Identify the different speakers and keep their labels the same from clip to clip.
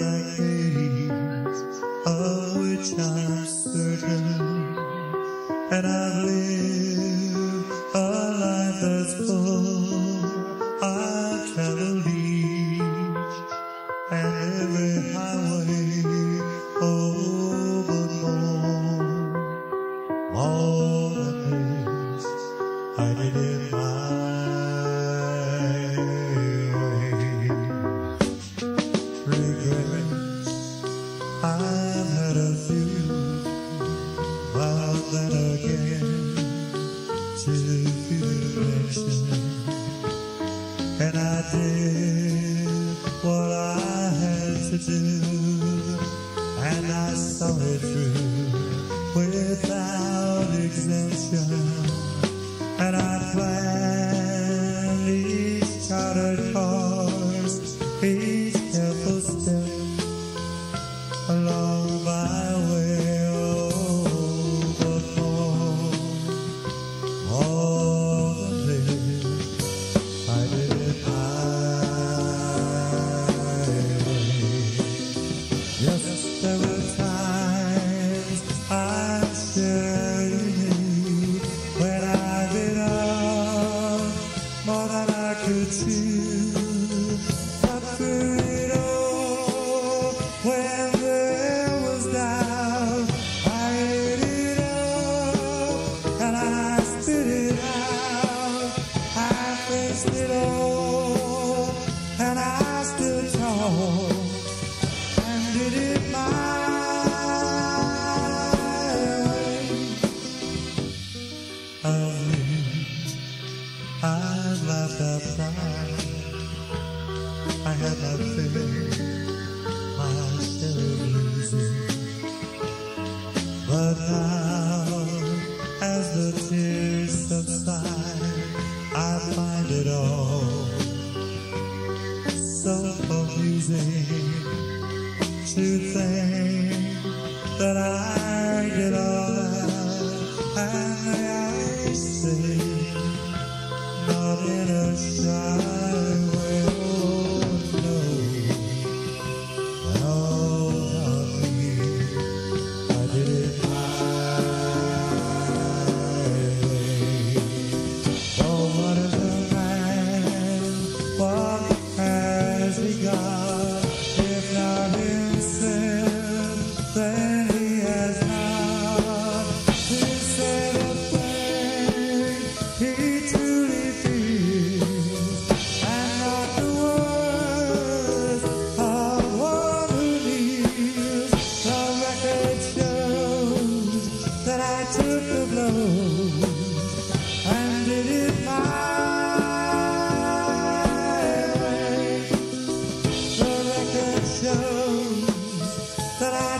Speaker 1: like days of which I'm certain, and I've lived. It's a step along my way over. All the I did my. Yes, there were times I I more than I could see. I love the pride. I have that
Speaker 2: fear.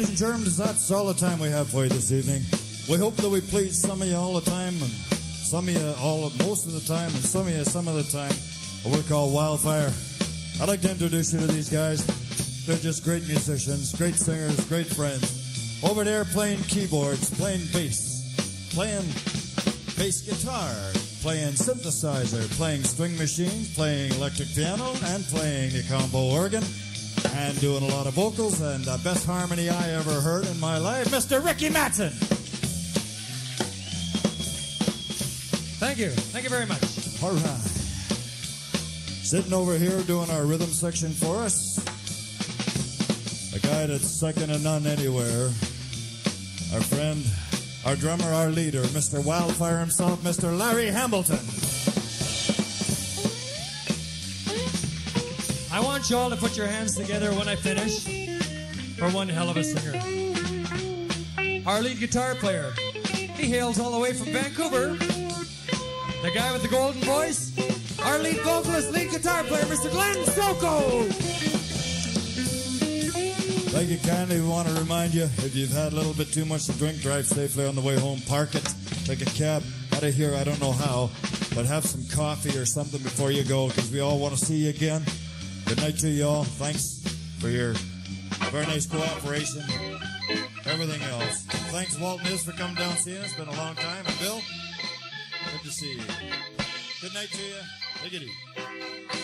Speaker 3: Ladies and gentlemen, that's all the time we have for you this evening. We hope that we please some of you all the time, and some of you all of most of the time, and some of you some of the time. We're called Wildfire. I'd like to introduce you to these guys. They're just great musicians, great singers, great friends. Over there playing keyboards, playing bass, playing bass guitar, playing synthesizer, playing string machines, playing electric piano, and playing the combo organ, and doing a lot of vocals, and the best harmony I ever heard in my life, Mr. Ricky Matson.
Speaker 4: Thank you. Thank you very much.
Speaker 3: All right. Sitting over here doing our rhythm section for us, a guy that's second to none anywhere, our friend, our drummer, our leader, Mr. Wildfire himself, Mr. Larry
Speaker 4: Hambleton. Want you all to put your hands together when I finish for one hell of a singer. Our lead guitar player. He hails all the way from Vancouver. The guy with the golden voice. Our lead vocalist, lead guitar player, Mr. Glenn Soko.
Speaker 3: Like you kindly We want to remind you, if you've had a little bit too much to drink, drive safely on the way home. Park it, take a cab out of here. I don't know how, but have some coffee or something before you go, because we all want to see you again. Good night to you all. Thanks for your very nice cooperation. Everything else. Thanks, Walt Miz, for coming down and seeing us. It's been a long time. And Bill, good to see you. Good night to you. Take it easy.